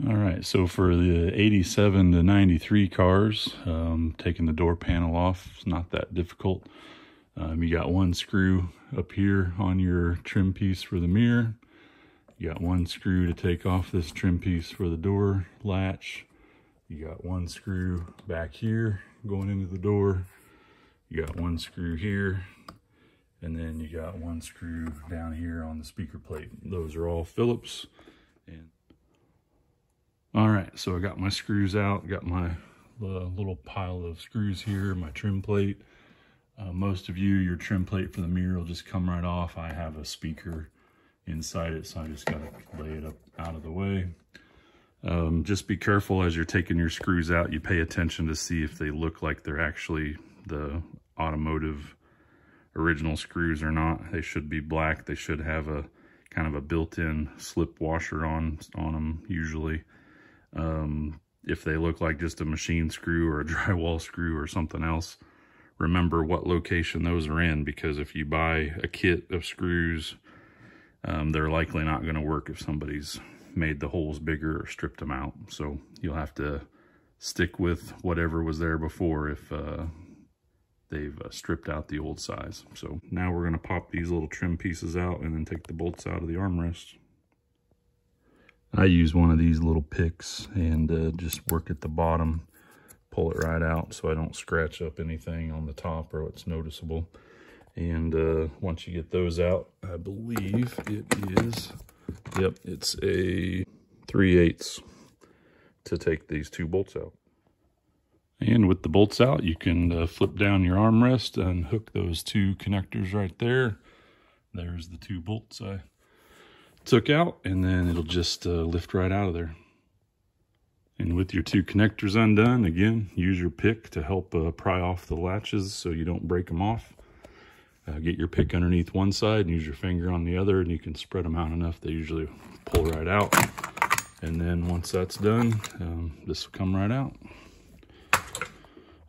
All right, so for the 87 to 93 cars, um, taking the door panel off is not that difficult. Um, you got one screw up here on your trim piece for the mirror. You got one screw to take off this trim piece for the door latch. You got one screw back here going into the door. You got one screw here. And then you got one screw down here on the speaker plate. Those are all Phillips. And all right, so I got my screws out, got my uh, little pile of screws here, my trim plate. Uh, most of you, your trim plate for the mirror will just come right off. I have a speaker inside it, so I just got to lay it up out of the way. Um, just be careful as you're taking your screws out. You pay attention to see if they look like they're actually the automotive original screws or not. They should be black. They should have a kind of a built-in slip washer on, on them usually. Um, if they look like just a machine screw or a drywall screw or something else, remember what location those are in because if you buy a kit of screws, um, they're likely not going to work if somebody's made the holes bigger or stripped them out. So you'll have to stick with whatever was there before if uh, they've uh, stripped out the old size. So now we're going to pop these little trim pieces out and then take the bolts out of the armrest. I use one of these little picks and uh, just work at the bottom, pull it right out so I don't scratch up anything on the top or it's noticeable. And uh, once you get those out, I believe it is, yep, it's a 3 eighths to take these two bolts out. And with the bolts out, you can uh, flip down your armrest and hook those two connectors right there. There's the two bolts I took out and then it'll just uh, lift right out of there. And with your two connectors undone, again, use your pick to help uh, pry off the latches so you don't break them off. Uh, get your pick underneath one side and use your finger on the other and you can spread them out enough they usually pull right out. And then once that's done, um, this will come right out.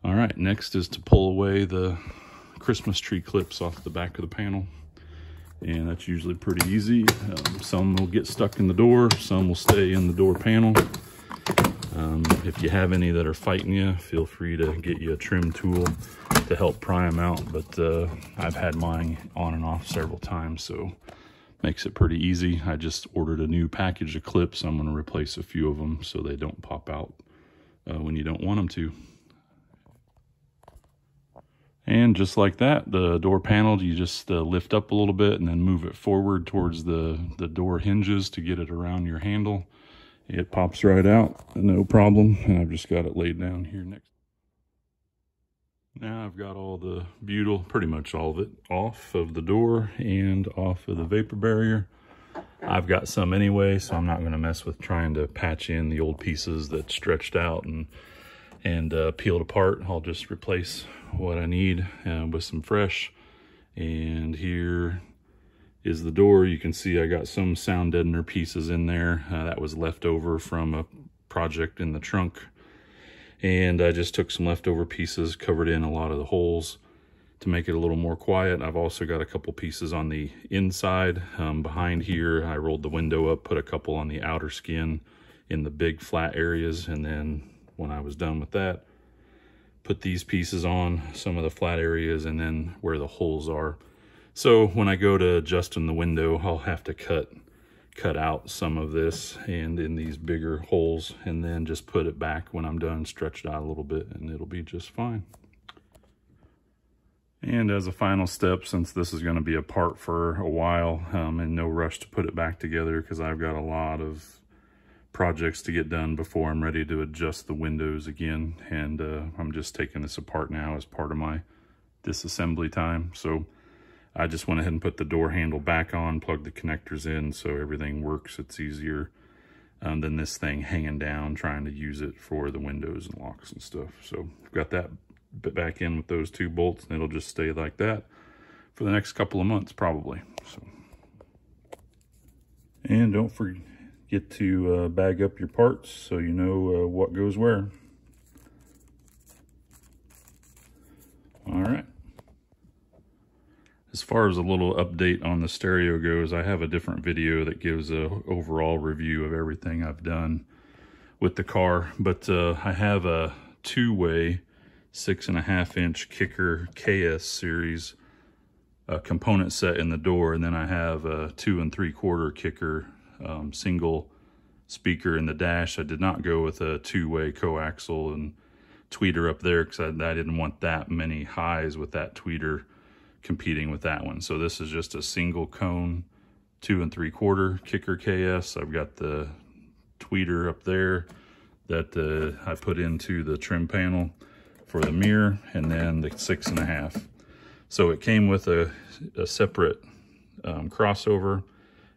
All right, next is to pull away the Christmas tree clips off the back of the panel and that's usually pretty easy. Um, some will get stuck in the door, some will stay in the door panel. Um, if you have any that are fighting you, feel free to get you a trim tool to help pry them out. But uh, I've had mine on and off several times, so makes it pretty easy. I just ordered a new package of clips. I'm going to replace a few of them so they don't pop out uh, when you don't want them to. And just like that, the door panel, you just uh, lift up a little bit and then move it forward towards the, the door hinges to get it around your handle. It pops right out, no problem. And I've just got it laid down here next. Now I've got all the butyl, pretty much all of it, off of the door and off of the vapor barrier. I've got some anyway, so I'm not going to mess with trying to patch in the old pieces that stretched out and and uh, peeled apart. I'll just replace what I need uh, with some fresh. And here is the door. You can see I got some sound deadener pieces in there. Uh, that was left over from a project in the trunk. And I just took some leftover pieces, covered in a lot of the holes to make it a little more quiet. I've also got a couple pieces on the inside. Um, behind here, I rolled the window up, put a couple on the outer skin in the big flat areas, and then when I was done with that. Put these pieces on some of the flat areas and then where the holes are. So when I go to adjusting the window, I'll have to cut cut out some of this and in these bigger holes and then just put it back when I'm done, stretch it out a little bit and it'll be just fine. And as a final step, since this is going to be apart for a while um, and no rush to put it back together because I've got a lot of projects to get done before I'm ready to adjust the windows again. And uh, I'm just taking this apart now as part of my disassembly time. So I just went ahead and put the door handle back on, plugged the connectors in so everything works. It's easier um, than this thing hanging down, trying to use it for the windows and locks and stuff. So I've got that bit back in with those two bolts and it'll just stay like that for the next couple of months probably. So, And don't forget, get to uh, bag up your parts so you know uh, what goes where. All right. As far as a little update on the stereo goes, I have a different video that gives a overall review of everything I've done with the car. But uh, I have a two-way six and a half inch kicker KS series uh, component set in the door. And then I have a two and three quarter kicker um, single speaker in the dash. I did not go with a two-way coaxial and tweeter up there because I, I, didn't want that many highs with that tweeter competing with that one. So this is just a single cone, two and three quarter kicker KS. I've got the tweeter up there that uh, I put into the trim panel for the mirror and then the six and a half. So it came with a, a separate um, crossover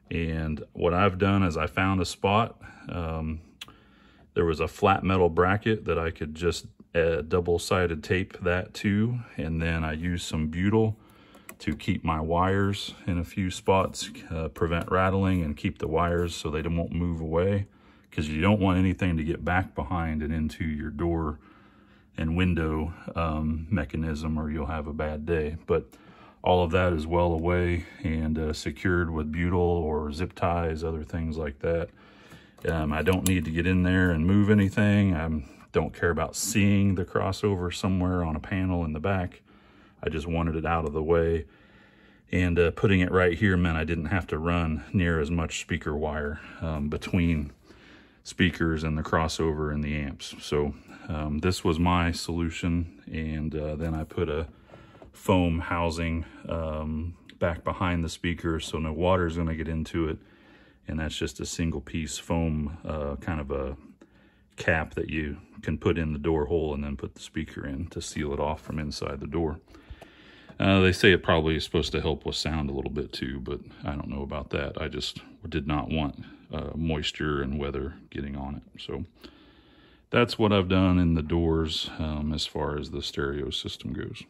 and what I've done is I found a spot. Um, there was a flat metal bracket that I could just uh, double-sided tape that to, and then I used some butyl to keep my wires in a few spots, uh, prevent rattling and keep the wires so they won't move away because you don't want anything to get back behind and into your door and window um, mechanism or you'll have a bad day. But all of that is well away and uh, secured with butyl or zip ties, other things like that. Um, I don't need to get in there and move anything. I don't care about seeing the crossover somewhere on a panel in the back. I just wanted it out of the way. And uh, putting it right here meant I didn't have to run near as much speaker wire um, between speakers and the crossover and the amps. So um, this was my solution. And uh, then I put a foam housing um, back behind the speaker so no water is going to get into it. And that's just a single piece foam, uh, kind of a cap that you can put in the door hole and then put the speaker in to seal it off from inside the door. Uh, they say it probably is supposed to help with sound a little bit too, but I don't know about that. I just did not want uh, moisture and weather getting on it. So that's what I've done in the doors um, as far as the stereo system goes.